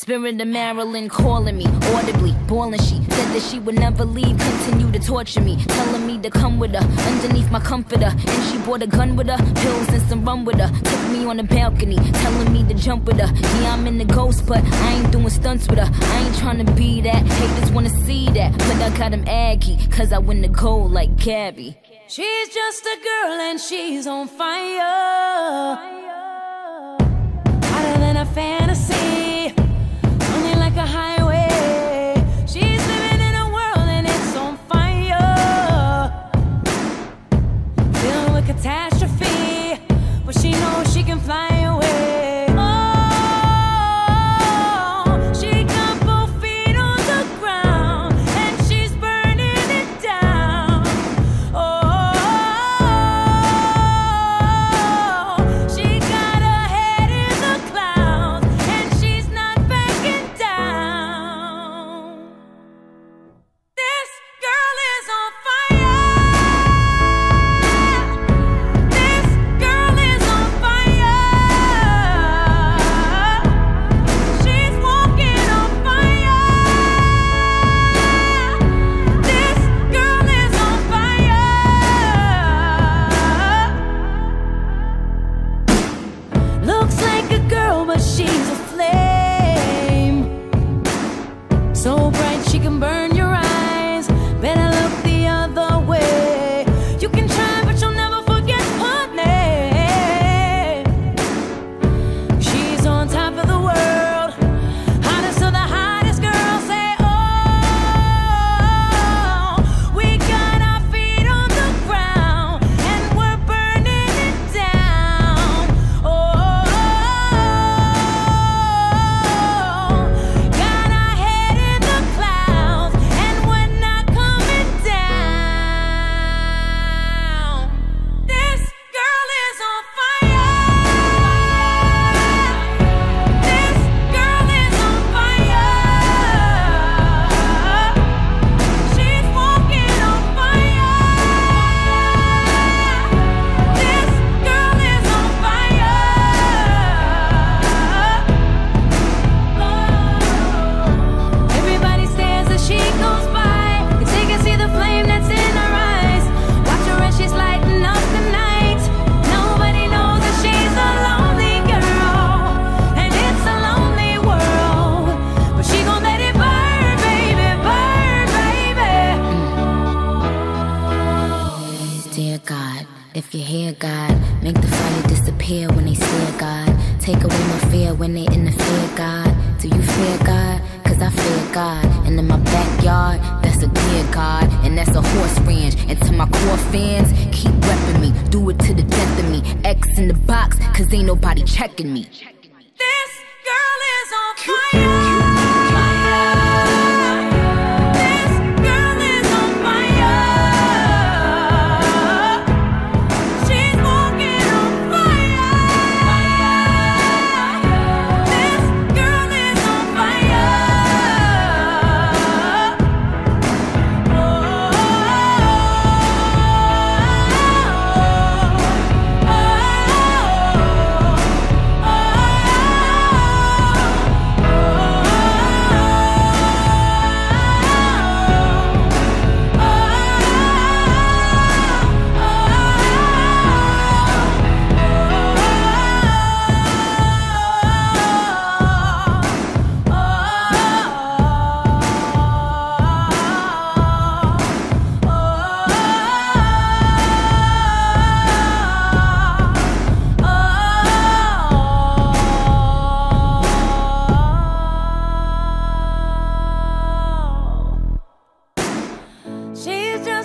Spirit of Marilyn calling me audibly, bawling. She said that she would never leave, continue to torture me, telling me to come with her underneath my comforter. And she brought a gun with her, pills and some rum with her. Took me on the balcony, telling me to jump with her. Yeah, I'm in the ghost, but I ain't doing stunts with her. I ain't trying to be that. Haters wanna see that, but I got him aggy, cause I win the gold like Gabby. She's just a girl and she's on fire. If you hear God, make the fire disappear when they stare, God. Take away my fear when they interfere, God. Do you fear God? Cause I fear God. And in my backyard, that's a deer God. And that's a horse ranch. And to my core fans, keep repping me. Do it to the death of me. X in the box, cause ain't nobody checking me.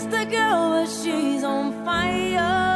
Just girl, but she's on fire.